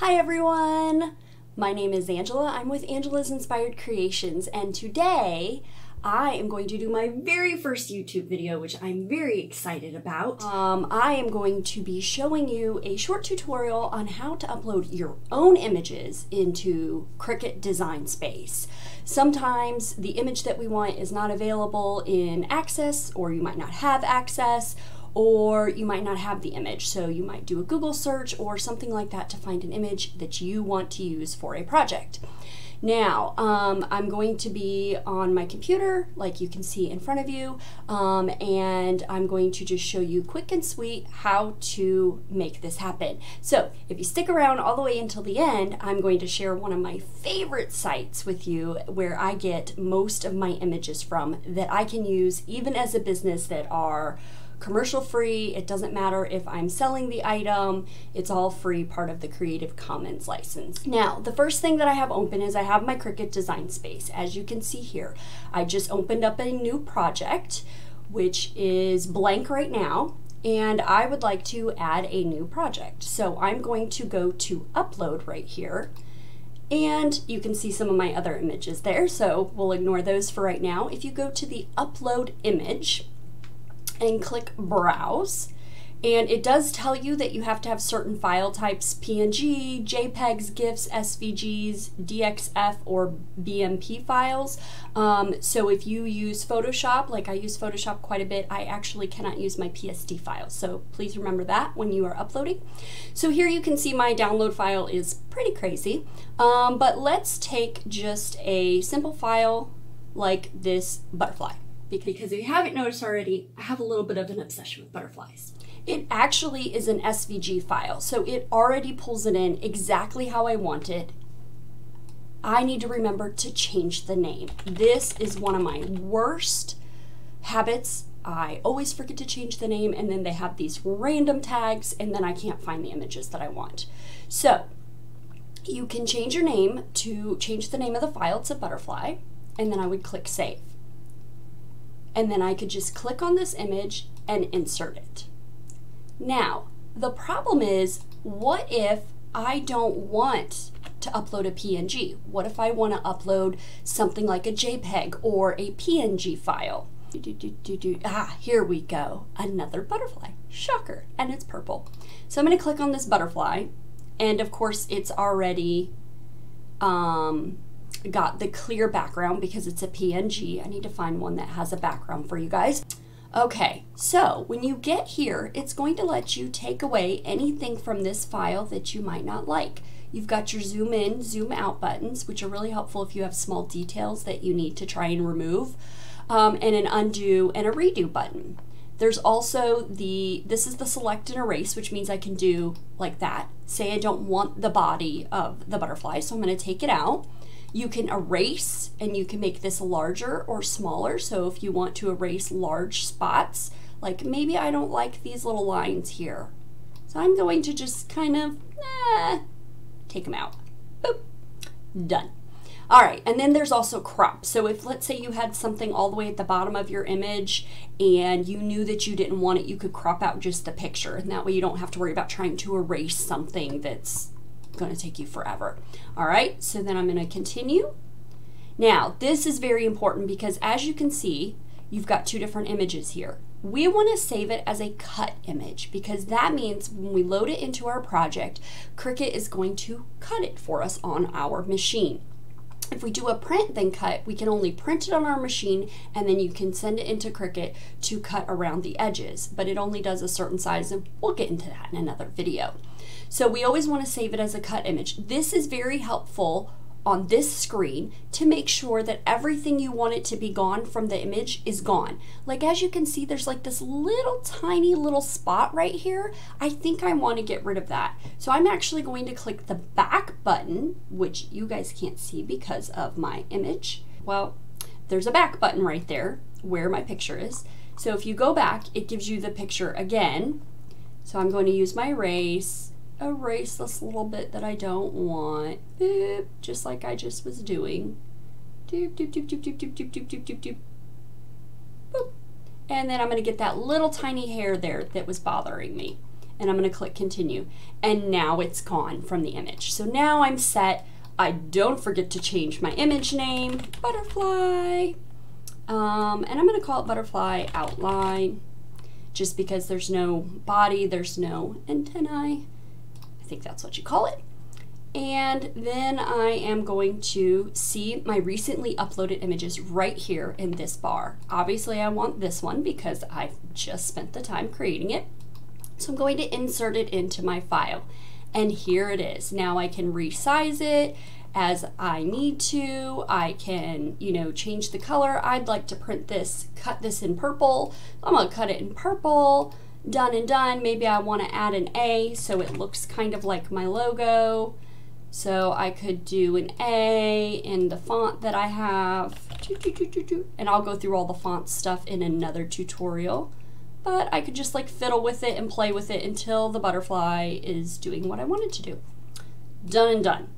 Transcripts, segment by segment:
Hi everyone! My name is Angela. I'm with Angela's Inspired Creations, and today I am going to do my very first YouTube video, which I'm very excited about. Um, I am going to be showing you a short tutorial on how to upload your own images into Cricut Design Space. Sometimes the image that we want is not available in Access, or you might not have access, or you might not have the image. So you might do a Google search or something like that to find an image that you want to use for a project. Now, um, I'm going to be on my computer, like you can see in front of you, um, and I'm going to just show you quick and sweet how to make this happen. So if you stick around all the way until the end, I'm going to share one of my favorite sites with you where I get most of my images from that I can use even as a business that are commercial free. It doesn't matter if I'm selling the item, it's all free, part of the Creative Commons license. Now, the first thing that I have open is I have my Cricut Design Space. As you can see here, I just opened up a new project, which is blank right now. And I would like to add a new project. So I'm going to go to upload right here. And you can see some of my other images there, so we'll ignore those for right now. If you go to the upload image, and click Browse. And it does tell you that you have to have certain file types, PNG, JPEGs, GIFs, SVGs, DXF, or BMP files. Um, so if you use Photoshop, like I use Photoshop quite a bit, I actually cannot use my PSD files. So please remember that when you are uploading. So here you can see my download file is pretty crazy. Um, but let's take just a simple file like this butterfly because if you haven't noticed already, I have a little bit of an obsession with butterflies. It actually is an SVG file, so it already pulls it in exactly how I want it. I need to remember to change the name. This is one of my worst habits. I always forget to change the name, and then they have these random tags, and then I can't find the images that I want. So, you can change your name to change the name of the file to butterfly, and then I would click save and then I could just click on this image and insert it. Now, the problem is, what if I don't want to upload a PNG? What if I want to upload something like a JPEG or a PNG file? Do, do, do, ah, here we go. Another butterfly. Shocker. And it's purple. So I'm going to click on this butterfly. And of course, it's already um, got the clear background because it's a PNG. I need to find one that has a background for you guys. Okay, so when you get here, it's going to let you take away anything from this file that you might not like. You've got your zoom in, zoom out buttons, which are really helpful if you have small details that you need to try and remove, um, and an undo and a redo button. There's also the, this is the select and erase, which means I can do like that. Say I don't want the body of the butterfly, so I'm gonna take it out. You can erase and you can make this larger or smaller. So if you want to erase large spots, like maybe I don't like these little lines here. So I'm going to just kind of eh, take them out. Boop. Done. All right, and then there's also crop. So if let's say you had something all the way at the bottom of your image and you knew that you didn't want it, you could crop out just the picture. And that way you don't have to worry about trying to erase something that's going to take you forever. All right, so then I'm going to continue. Now, this is very important because as you can see, you've got two different images here. We want to save it as a cut image because that means when we load it into our project, Cricut is going to cut it for us on our machine. If we do a print then cut, we can only print it on our machine and then you can send it into Cricut to cut around the edges, but it only does a certain size and we'll get into that in another video. So we always want to save it as a cut image. This is very helpful on this screen to make sure that everything you want it to be gone from the image is gone. Like as you can see, there's like this little tiny little spot right here. I think I want to get rid of that. So I'm actually going to click the back button, which you guys can't see because of my image. Well, there's a back button right there where my picture is. So if you go back, it gives you the picture again. So I'm going to use my erase erase this little bit that I don't want. Boop, just like I just was doing. Doop, doop, doop, doop, doop, doop, doop, doop, doop, doop, doop. Boop. And then I'm going to get that little tiny hair there that was bothering me. and I'm going to click continue. And now it's gone from the image. So now I'm set. I don't forget to change my image name, butterfly. Um, and I'm going to call it butterfly outline just because there's no body, there's no antennae. I think that's what you call it. And then I am going to see my recently uploaded images right here in this bar. Obviously I want this one because I've just spent the time creating it. So I'm going to insert it into my file. And here it is. Now I can resize it as I need to. I can, you know, change the color. I'd like to print this, cut this in purple. I'm gonna cut it in purple. Done and done. Maybe I wanna add an A so it looks kind of like my logo. So I could do an A in the font that I have. And I'll go through all the font stuff in another tutorial but I could just like fiddle with it and play with it until the butterfly is doing what I wanted to do. Done and done.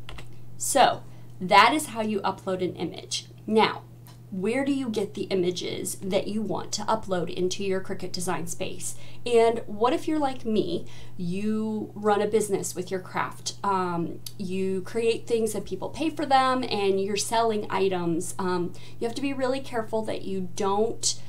So that is how you upload an image. Now, where do you get the images that you want to upload into your Cricut design space? And what if you're like me, you run a business with your craft, um, you create things and people pay for them and you're selling items. Um, you have to be really careful that you don't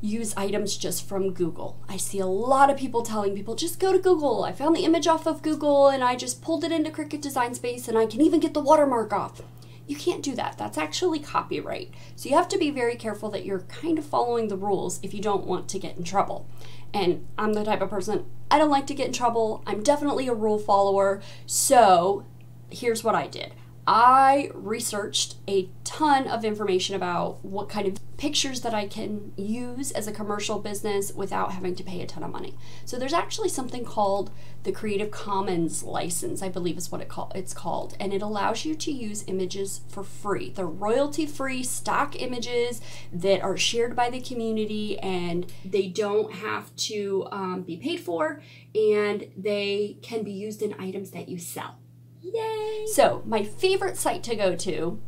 use items just from Google. I see a lot of people telling people just go to Google. I found the image off of Google and I just pulled it into Cricut Design Space and I can even get the watermark off. You can't do that. That's actually copyright. So you have to be very careful that you're kind of following the rules if you don't want to get in trouble. And I'm the type of person, I don't like to get in trouble. I'm definitely a rule follower. So here's what I did. I researched a ton of information about what kind of pictures that I can use as a commercial business without having to pay a ton of money. So there's actually something called the Creative Commons license, I believe is what it call, it's called, and it allows you to use images for free. They're royalty-free stock images that are shared by the community and they don't have to um, be paid for and they can be used in items that you sell. Yay! So, my favorite site to go to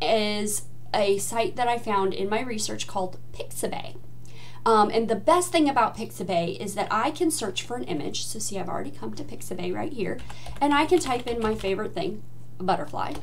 is a site that I found in my research called Pixabay. Um, and the best thing about Pixabay is that I can search for an image. So see, I've already come to Pixabay right here. And I can type in my favorite thing, a butterfly.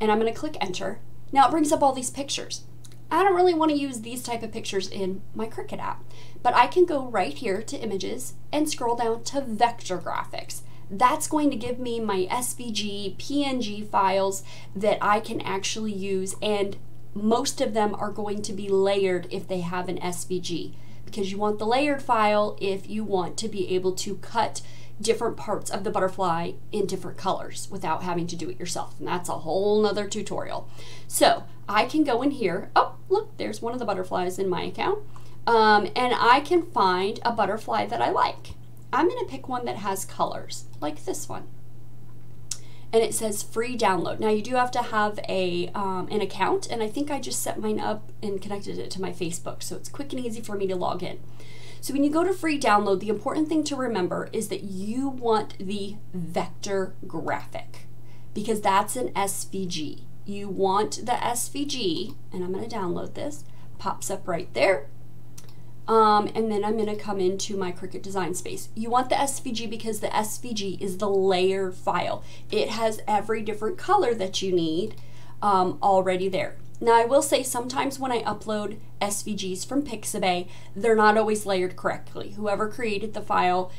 And I'm going to click enter. Now it brings up all these pictures. I don't really want to use these type of pictures in my Cricut app. But I can go right here to images and scroll down to vector graphics that's going to give me my SVG, PNG files that I can actually use and most of them are going to be layered if they have an SVG because you want the layered file if you want to be able to cut different parts of the butterfly in different colors without having to do it yourself. And that's a whole nother tutorial. So I can go in here. Oh, look, there's one of the butterflies in my account. Um, and I can find a butterfly that I like. I'm going to pick one that has colors, like this one. And it says free download. Now you do have to have a um, an account, and I think I just set mine up and connected it to my Facebook, so it's quick and easy for me to log in. So when you go to free download, the important thing to remember is that you want the vector graphic because that's an SVG. You want the SVG, and I'm going to download this, pops up right there. Um, and then I'm going to come into my Cricut design space. You want the SVG because the SVG is the layer file. It has every different color that you need um, already there. Now I will say sometimes when I upload SVGs from Pixabay, they're not always layered correctly. Whoever created the file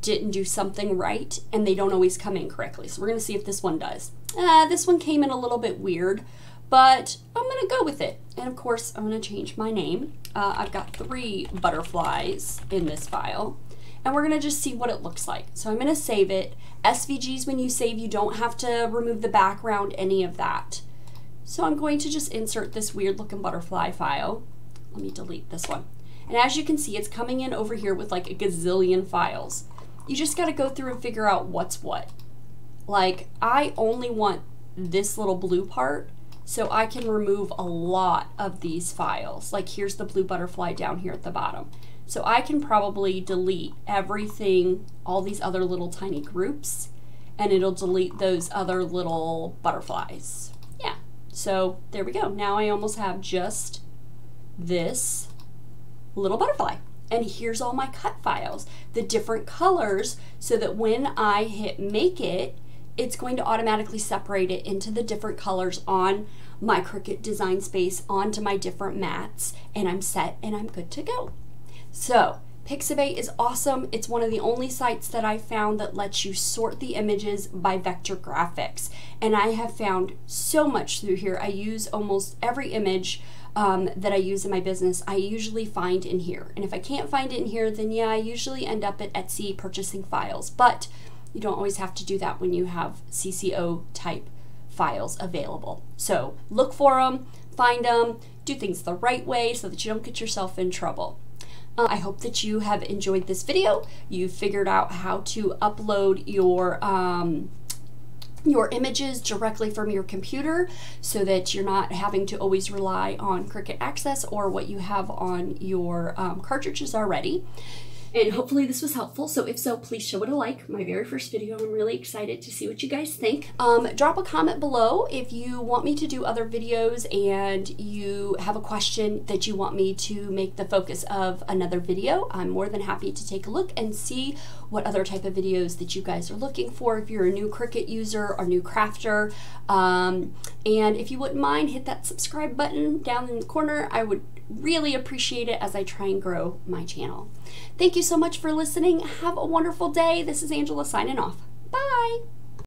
didn't do something right and they don't always come in correctly. So we're going to see if this one does. Uh, this one came in a little bit weird but I'm gonna go with it. And of course, I'm gonna change my name. Uh, I've got three butterflies in this file and we're gonna just see what it looks like. So I'm gonna save it. SVGs, when you save, you don't have to remove the background, any of that. So I'm going to just insert this weird looking butterfly file. Let me delete this one. And as you can see, it's coming in over here with like a gazillion files. You just gotta go through and figure out what's what. Like, I only want this little blue part so I can remove a lot of these files. Like here's the blue butterfly down here at the bottom. So I can probably delete everything, all these other little tiny groups, and it'll delete those other little butterflies. Yeah, so there we go. Now I almost have just this little butterfly. And here's all my cut files. the different colors so that when I hit make it, it's going to automatically separate it into the different colors on my Cricut design space onto my different mats and I'm set and I'm good to go. So Pixabay is awesome. It's one of the only sites that I found that lets you sort the images by vector graphics. And I have found so much through here. I use almost every image um, that I use in my business, I usually find in here. And if I can't find it in here, then yeah, I usually end up at Etsy purchasing files. But you don't always have to do that when you have CCO type files available. So look for them, find them, do things the right way so that you don't get yourself in trouble. Uh, I hope that you have enjoyed this video. You figured out how to upload your um, your images directly from your computer so that you're not having to always rely on Cricut Access or what you have on your um, cartridges already. And hopefully this was helpful. So if so, please show it a like. My very first video. I'm really excited to see what you guys think. Um, drop a comment below if you want me to do other videos and you have a question that you want me to make the focus of another video. I'm more than happy to take a look and see what other type of videos that you guys are looking for if you're a new Cricut user or new crafter. Um, and if you wouldn't mind, hit that subscribe button down in the corner. I would really appreciate it as I try and grow my channel. Thank you so much for listening. Have a wonderful day. This is Angela signing off. Bye.